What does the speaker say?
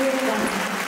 谢谢。